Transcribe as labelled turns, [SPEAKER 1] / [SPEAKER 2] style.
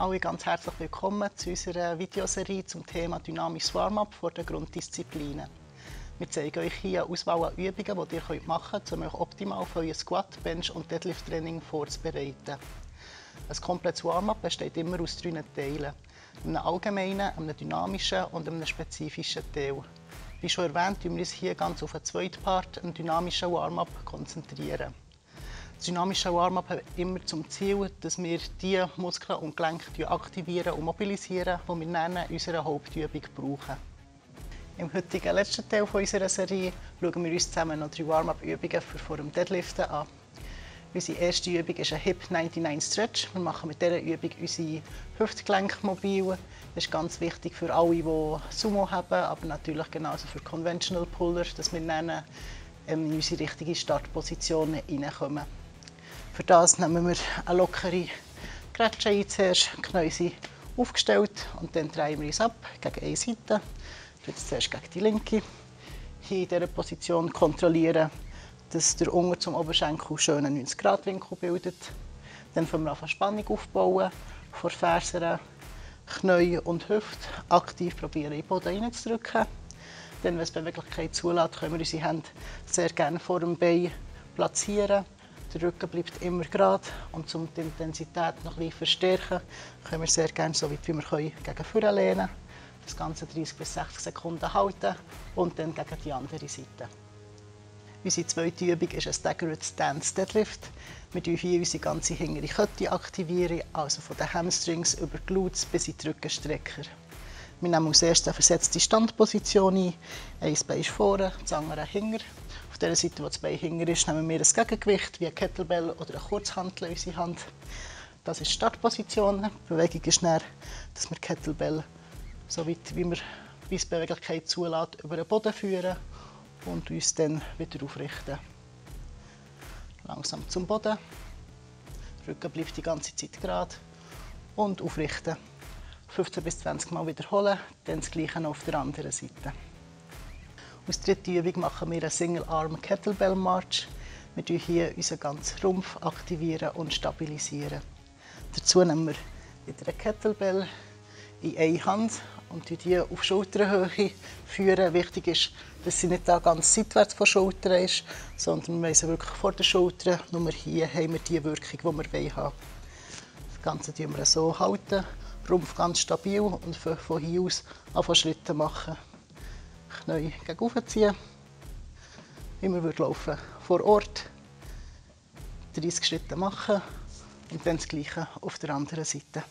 [SPEAKER 1] alle ganz herzlich willkommen zu unserer Videoserie zum Thema dynamisches Warm-up vor den Grunddisziplinen. Wir zeigen euch hier eine Auswahl an Übungen, die ihr machen könnt, um euch optimal für euer Squat, Bench und Deadlift-Training vorzubereiten. Ein komplettes Warm-up besteht immer aus drei Teilen. Einem allgemeinen, einem dynamischen und einem spezifischen Teil. Wie schon erwähnt, konzentrieren wir uns hier ganz auf den zweiten Part, einen dynamischen Warm-up, konzentrieren. Das dynamische Warm-up hat immer zum Ziel, dass wir die Muskeln und Gelenke aktivieren und mobilisieren, die wir in unserer Hauptübung brauchen. Im heutigen letzten Teil unserer Serie schauen wir uns zusammen noch drei Warm-up-Übungen für vor dem Deadliften an. Unsere erste Übung ist ein Hip 99 Stretch. Wir machen mit dieser Übung unsere Hüftgelenke mobil. Das ist ganz wichtig für alle, die Sumo haben, aber natürlich genauso für Conventional Puller, dass wir dann in unsere richtige Startposition hineinkommen. Für das nehmen wir eine lockere Grätsche ein zuerst, sind aufgestellt und dann drehen wir uns ab gegen eine Seite. Jetzt zuerst gegen die linke. Hier in dieser Position kontrollieren, dass der Unter zum Oberschenkel schön einen 90 Grad Winkel bildet. Dann fangen wir an Spannung aufbauen, vor Fersen, Knie und Hüfte aktiv probieren in den Boden reinzudrücken. Dann, wenn es Beweglichkeit zulässt, können wir unsere Hände sehr gerne vor dem Bein platzieren der Rücken bleibt immer gerade und um die Intensität noch ein bisschen verstärken, können wir sehr gerne so weit wie wir können gegen vorne lehnen, das Ganze 30 bis 60 Sekunden halten und dann gegen die andere Seite. Unsere zweite Übung ist ein Staggered Stance Deadlift. Wir aktivieren hier unsere ganze hintere Kette, aktivieren, also von den Hamstrings über die Glutes bis in die Rückenstrecker. Wir nehmen als erstes eine versetzte Standposition ein. Ein Bein ist vorne, das andere hinten der Seite, wo das Bein hinter ist, nehmen wir ein Gegengewicht wie ein Kettlebell oder eine Kurzhantel in unsere Hand. Das ist die Startposition. Die Bewegung ist dann, dass wir die Kettlebell so weit wie wir wie Beweglichkeit zulässt, über den Boden führen und uns dann wieder aufrichten. Langsam zum Boden. Der Rücken bleibt die ganze Zeit gerade und aufrichten. 15 bis 20 Mal wiederholen, dann das Gleiche auf der anderen Seite. Als dritte Übung machen wir einen Single Arm Kettlebell March. Wir aktivieren hier unseren ganzen Rumpf aktivieren und stabilisieren. Dazu nehmen wir wieder eine Kettlebell in eine Hand und die auf Schulterhöhe führen. Wichtig ist, dass sie nicht da ganz seitwärts von der Schulter ist, sondern wir sie wirklich vor der Schulter. Nur hier haben wir die Wirkung, die wir haben Das Ganze halten wir so halten, Rumpf ganz stabil und von hier aus einfach Schritte machen neu gegen ziehen. Man würde laufen vor Ort. 30 Schritte machen und dann das Gleiche auf der anderen Seite.